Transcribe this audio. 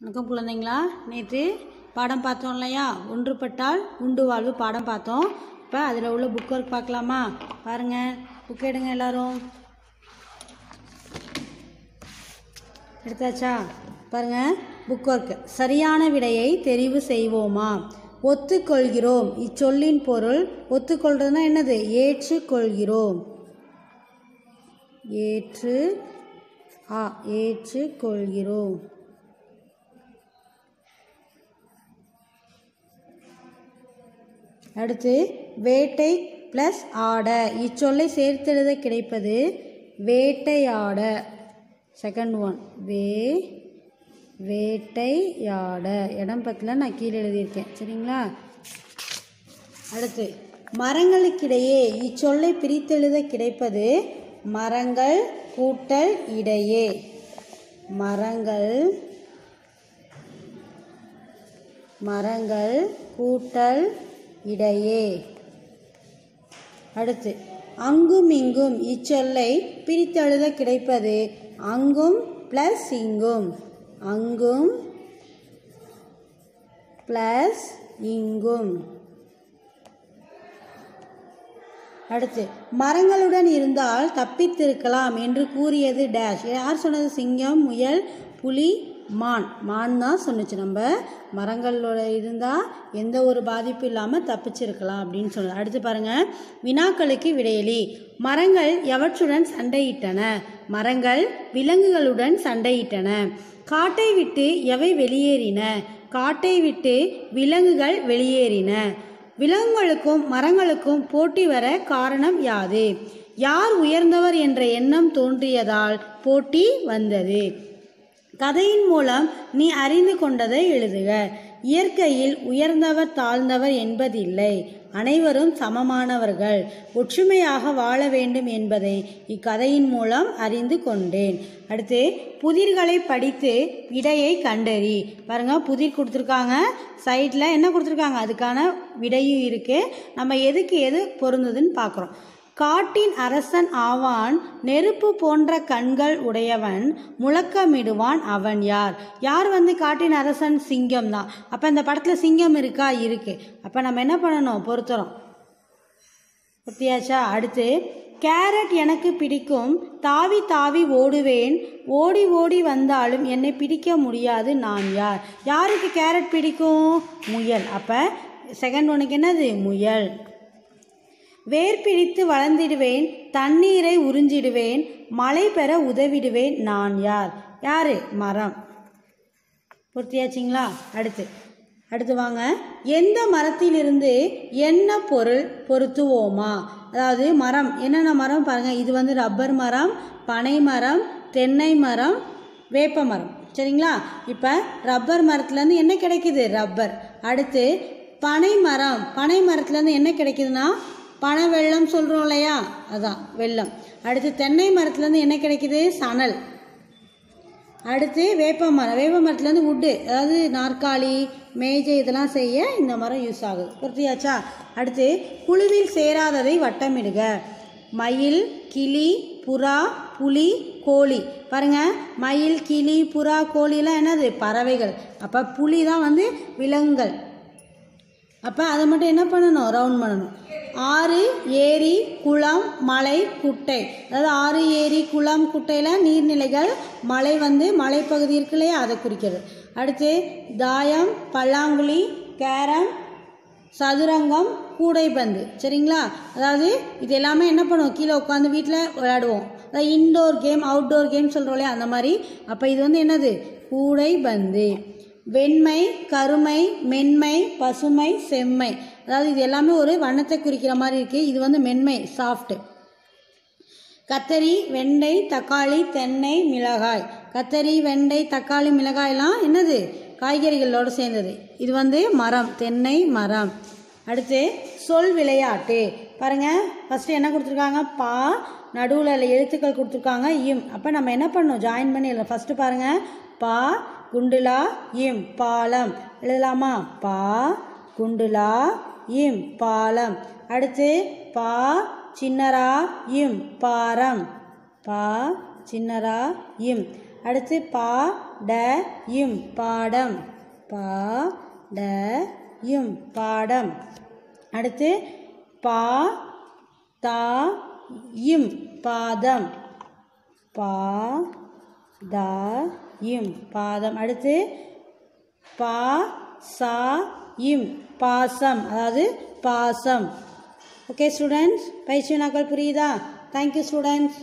வணக்கம் குழந்தைங்களா. நேற்று பாடம் பார்த்தோம் இல்லையா? ஒன்றுபட்டால் உண்டு வாழ்வு பாடம் பார்த்தோம். இப்போ அதில் உள்ள புக் ஒர்க் பார்க்கலாமா? பாருங்கள் புக் எடுங்க எல்லாரும். எடுத்தாச்சா? பாருங்கள் புக் ஒர்க் சரியான விடையை தெரிவு செய்வோமா? ஒத்துக்கொள்கிறோம். இச்சொல்லின் பொருள் ஒத்துக்கொள்கிறதுனா என்னது? ஏற்றுக்கொள்கிறோம். ஏற்று ஆ ஏற்றுக்கொள்கிறோம். அடுத்து வேட்டை ப்ளஸ் ஆட. இச்சொல்லை சேர்த்தெழுத கிடைப்பது வேட்டையாட. செகண்ட் ஒன் வே வேட்டையாட. இடம் பத்தில் நான் கீழே எழுதியிருக்கேன். சரிங்களா? அடுத்து மரங்களுக்கிடையே இச்சொல்லை பிரித்தெழுத கிடைப்பது மரங்கள் கூட்டல் இடையே. மரங்கள் மரங்கள் கூட்டல் இடையே. அடுத்து அங்கும் இங்கும் இச்சொல்லை பிரித்தெழுத கிடைப்பது அங்கும் ப்ளஸ் இங்கும். அங்கும் ப்ளஸ் இங்கும். அடுத்து மரங்களுடன் இருந்தால் தப்பித்திருக்கலாம் என்று கூறியது டேஷ் யார் சொன்னது? சிங்கம் முயல் புலி மான். மான் தான் சொன்னுச்சு நம்ம. மரங்களோட இருந்தால் எந்த ஒரு பாதிப்பும் இல்லாமல் தப்பிச்சிருக்கலாம் அப்படின்னு சொன்னது. அடுத்து பாருங்கள் வினாக்களுக்கு விடையலி மரங்கள் எவற்றுடன் சண்டையிட்டன? மரங்கள் விலங்குகளுடன் சண்டையிட்டன. காட்டை விட்டு எவை வெளியேறின? காட்டை விட்டு விலங்குகள் வெளியேறின. விலங்குகளுக்கும் மரங்களுக்கும் போட்டி வர காரணம் யாது? யார் உயர்ந்தவர் என்ற எண்ணம் தோன்றியதால் போட்டி வந்தது. கதையின் மூலம் நீ அறிந்து கொண்டதை எழுதுக. இயற்கையில் உயர்ந்தவர் தாழ்ந்தவர் என்பதில்லை. அனைவரும் சமமானவர்கள். ஒற்றுமையாக வாழ வேண்டும் என்பதை இக்கதையின் மூலம் அறிந்து கொண்டேன். அடுத்து புதிர்களை படித்து விடையை கண்டறி. பாருங்க புதிர் கொடுத்துருக்காங்க. சைட்டில் என்ன கொடுத்துருக்காங்க? அதுக்கான விடையும் இருக்குது நம்ம எதுக்கு எது பொருந்ததுன்னு பார்க்குறோம் காட்டின் அரசன் ஆவான் நெருப்பு போன்ற கண்கள் உடையவன் முழக்கமிடுவான் அவன் யார்? யார் வந்து காட்டின் அரசன்? சிங்கம் தான். அப்போ இந்த படத்தில் சிங்கம் இருக்கா? இருக்கு. அப்போ நம்ம என்ன பண்ணணும்? பொறுத்துறோம் பத்தியாச்சா? அடுத்து கேரட் எனக்கு பிடிக்கும். தாவி தாவி ஓடுவேன். ஓடி ஓடி வந்தாலும் என்னை பிடிக்க முடியாது நான் யார்? யாருக்கு கேரட் பிடிக்கும்? முயல். அப்போ செகண்ட் ஒனுக்கு என்னது? முயல். வேர் பிடித்து வளர்ந்திடுவேன் தண்ணீரை உறிஞ்சிடுவேன் மழை பெற உதவிடுவேன் நான் யார்? யாரு? மரம். பூர்த்தியாச்சிங்களா அடுத்து. அடுத்து வாங்க. எந்த மரத்திலிருந்து என்ன பொருள் பொருத்துவோமா? அதாவது மரம். என்னென்ன மரம் பாருங்கள் இது வந்து ரப்பர் மரம் பனை மரம் தென்னை மரம் வேப்ப மரம். சரிங்களா? இப்போ ரப்பர் மரத்துலேருந்து என்ன கிடைக்குது? ரப்பர். அடுத்து பனை மரம். பனை மரத்துலேருந்து என்ன கிடைக்குதுன்னா பனை வெள்ளம் சொல்கிறோம் இல்லையா? அதான் வெள்ளம். அடுத்து தென்னை மரத்துலேருந்து என்ன கிடைக்குது? சணல். அடுத்து வேப்ப மரம். வேப்ப மரத்துலேருந்து உட்டு அதாவது நாற்காலி மேஜை இதெல்லாம் செய்ய இந்த மரம் யூஸ் ஆகுது. புரியாச்சா அடுத்து குழுவில் சேராததை வட்டமிடுக. மயில் கிளி புறா புலி கோழி. பாருங்கள் மயில் கிளி புறா கோழிலாம் என்னது? பறவைகள். அப்போ புலி தான் வந்து விலங்குகள். அப்போ அதை மட்டும் என்ன பண்ணணும்? ரவுண்ட் பண்ணணும். ஆறு ஏரி குளம் மலை குட்டை. அதாவது ஆறு ஏரி குளம் குட்டையில் நீர்நிலைகள் மலை வந்து மலைப்பகுதி இருக்கு இல்லையா? அதை குறிக்கிறது. அடுத்து தாயம் பல்லாங்குழி கேரம் சதுரங்கம் கூடைப்பந்து. சரிங்களா? அதாவது இது எல்லாமே என்ன பண்ணுவோம் கீழே உட்காந்து வீட்டில் விளையாடுவோம். அதாவது இன்டோர் கேம் அவுட்டோர் கேம் சொல்கிறோம் இல்லையா? அந்த மாதிரி. அப்போ இது வந்து என்னது? கூடைப்பந்து. வெண்மை கருமை மென்மை பசுமை செம்மை. அதாவது இது எல்லாமே ஒரு வண்ணத்தை குறிக்கிற மாதிரி இருக்குது இது வந்து மென்மை சாஃப்ட்டு கத்தரி வெண்டை தக்காளி தென்னை மிளகாய். கத்தரி வெண்டை தக்காளி மிளகாயெல்லாம் என்னது? காய்கறிகளோடு சேர்ந்தது. இது வந்து மரம் தென்னை மரம். அடுத்து சொல் விளையாட்டு. பாருங்கள் ஃபஸ்ட்டு என்ன கொடுத்துருக்காங்க? பா நடுவில் எழுத்துக்கள் கொடுத்துருக்காங்க. இம். அப்போ நம்ம என்ன பண்ணணும்? ஜாயின் பண்ணி இல்லை ஃபஸ்ட்டு பாருங்கள் பா குண்டுலா இம் பாலம். எழுதலாமா? பா குண்டுலா இம் பாலம். அடுத்து பா சின்னரா இம் பாரம். பா சின்னரா இம். அடுத்து பா ட இம் பாடம். பா ட இம் பாடம். அடுத்து பா தா இம் பாதம். பா தா இம். பாதம். அடுத்து பா சா இம். பாசம். அதாவது பாசம். ஓகே ஸ்டூடெண்ட்ஸ் பயிற்சி நாக்கள் புரியுதா? Thank you students